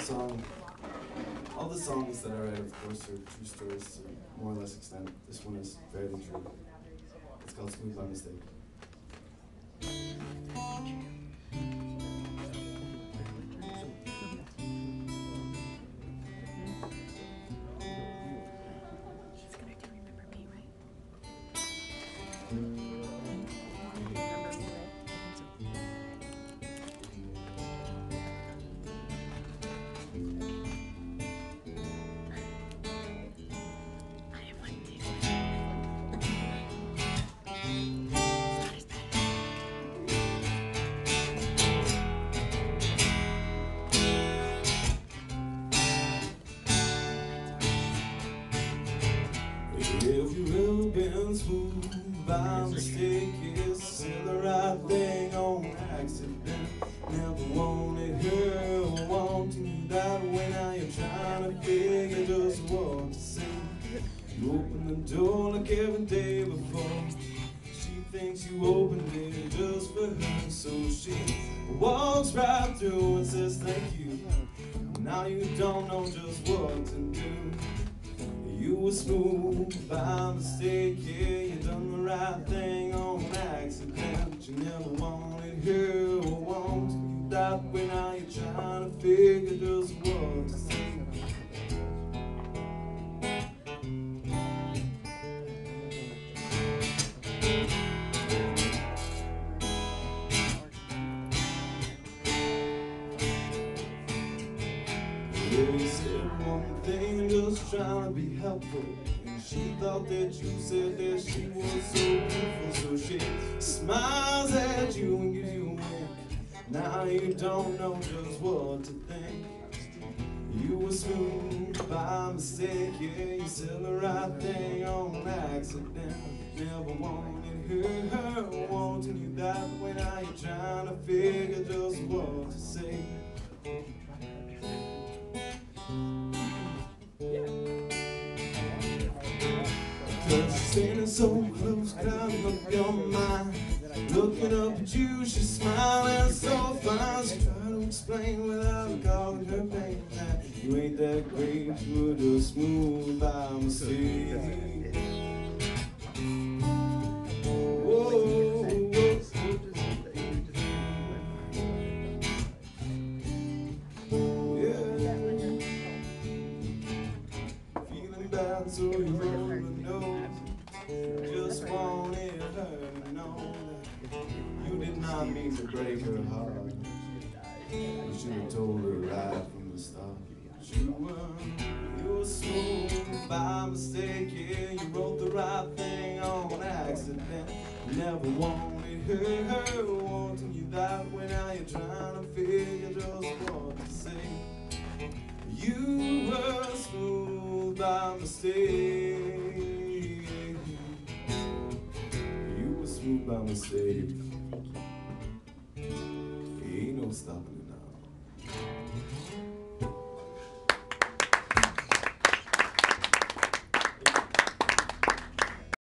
The song, all the songs that I write, of course, are true stories to more or less extent. This one is fairly true. It's called Smooth by Mistake. He's gonna smooth by mistake, it's still the right thing on accident. Never wanted her wanting that way. Now you're trying to figure just what to say. You open the door like every day before. She thinks you opened it just for her, so she walks right through and says thank you. Now you don't know just what to do. You were smooth by mistake, yeah, right thing on accident. You never wanted her or you that way. Now you're trying to figure just what to say. One thing, just trying to be helpful. She thought that you said that she was so beautiful, so she smiles at you and gives you a wink. Now you don't know just what to think. You were smooth by mistake, yeah, you said the right thing on accident. Never wanted her, her wanting you that way. Now you're trying to figure just what Standing so close, clouding up your mind. Looking up at you, she's smiling so fine. She trying to explain without calling her pain. You ain't that great, you're just smooth by mistake. So you roll the nose. Just wanted her to know that you did not mean to break her heart. You should have told her right from the start. You were, you were smooth by mistake, yeah. You wrote the right thing on accident. You never wanted her, her wanting you that way. Now you're trying to figure just what to say. You were smooth by mistake. You were smooth by mistake. Ain't no stopping